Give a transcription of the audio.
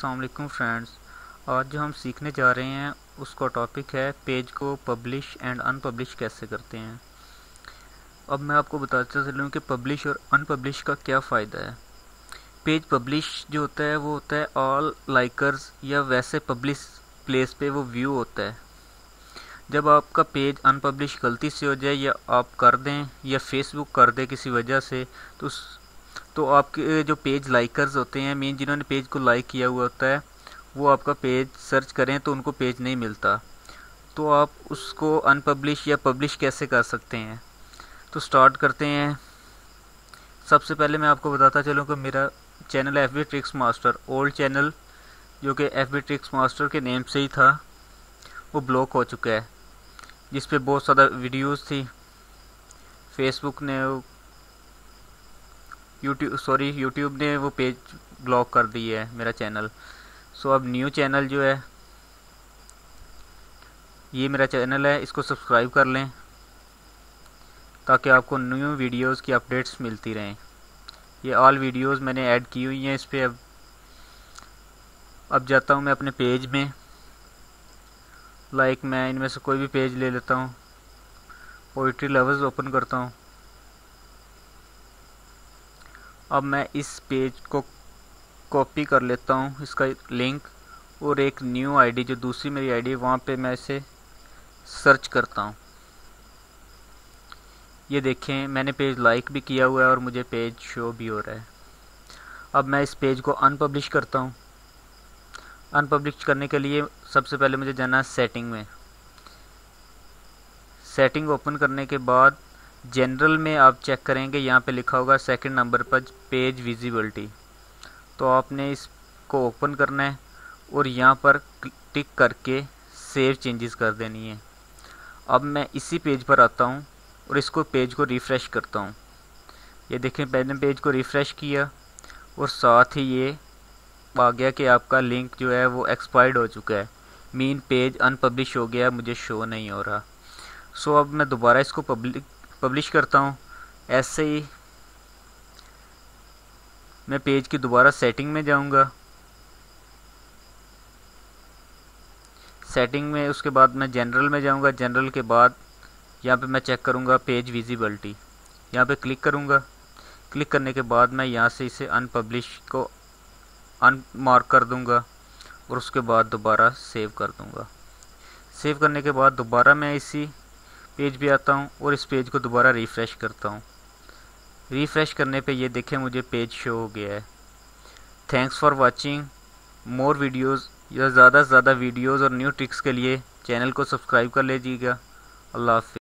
असलकुम फ्रेंड्स। आज जो हम सीखने जा रहे हैं, उसका टॉपिक है पेज को पब्लिश एंड अनपब्लिश कैसे करते हैं। अब मैं आपको बताता चलूँ कि पब्लिश और अनपब्लिश का क्या फ़ायदा है। पेज पब्लिश जो होता है, वो होता है ऑल लाइकर्स या वैसे पब्लिश प्लेस पे वो व्यू होता है। जब आपका पेज अनपब्लिश गलती से हो जाए या आप कर दें या फेसबुक कर दे किसी वजह से तो उस तो आपके जो पेज लाइकर्स होते हैं मीन जिन्होंने पेज को लाइक किया हुआ होता है, वो आपका पेज सर्च करें तो उनको पेज नहीं मिलता। तो आप उसको अनपब्लिश या पब्लिश कैसे कर सकते हैं? तो स्टार्ट करते हैं। सबसे पहले मैं आपको बताता चलूँ कि मेरा channel F B tricks master old channel जो कि एफ़ बी ट्रिक्स मास्टर के नेम से ही था, वो ब्लॉक हो चुका है। जिस पे बहुत ज़्यादा वीडियोस थी। फेसबुक ने यूट्यूब सॉरी यूट्यूब ने वो पेज ब्लॉक कर दी है मेरा चैनल सो अब न्यू चैनल जो है, ये मेरा चैनल है, इसको सब्सक्राइब कर लें, ताकि आपको न्यू वीडियोस की अपडेट्स मिलती रहें. ये ऑल वीडियोस मैंने ऐड की हुई हैं इस पर अब अब जाता हूँ मैं अपने पेज में. लाइक मैं इनमें से कोई भी पेज ले लेता हूँ. पोइट्री लवर्स ओपन करता हूँ. अब मैं इस पेज को कॉपी कर लेता हूँ, इसका लिंक और एक न्यू आईडी जो दूसरी मेरी आईडी है, वहाँ पे मैं इसे सर्च करता हूँ। ये देखें, मैंने पेज लाइक भी किया हुआ है और मुझे पेज शो भी हो रहा है। अब मैं इस पेज को अनपब्लिश करता हूँ। अनपब्लिश करने के लिए सबसे पहले मुझे जाना है सेटिंग में। सेटिंग ओपन करने के बाद जनरल में आप चेक करेंगे, यहाँ पे लिखा होगा सेकंड नंबर पर पेज विजिबिलिटी तो आपने इसको ओपन करना है और यहाँ पर टिक करके सेव चेंजेस कर देनी है. अब मैं इसी पेज पर आता हूँ और इसको पेज को रिफ़्रेश करता हूँ. ये देखें पहले पेज को रिफ़्रेश किया और साथ ही ये आ गया कि आपका लिंक जो है वो एक्सपायर्ड हो चुका है. मीन पेज अनपब्लिश हो गया, मुझे शो नहीं हो रहा. सो अब मैं दोबारा इसको पब्लिक पब्लिश करता हूँ। ऐसे ही मैं पेज की दोबारा सेटिंग में जाऊँगा। सेटिंग में उसके बाद मैं जनरल में जाऊँगा। जनरल के बाद यहाँ पे मैं चेक करूँगा पेज विजिबिलिटी यहाँ पे क्लिक करूँगा। क्लिक करने के बाद मैं यहाँ से इसे अनपब्लिश को अनमार्क कर दूँगा और उसके बाद दोबारा सेव कर दूँगा। सेव करने के बाद दोबारा मैं इसी पेज भी आता हूँ और इस पेज को दोबारा रिफ़्रेश करता हूँ। रिफ़्रेश करने पे ये देखें, मुझे पेज शो हो गया है। Thanks for watching more videos या ज़्यादा से ज़्यादा वीडियोस और न्यू ट्रिक्स के लिए चैनल को सब्सक्राइब कर लीजिएगा। अल्लाह हाफि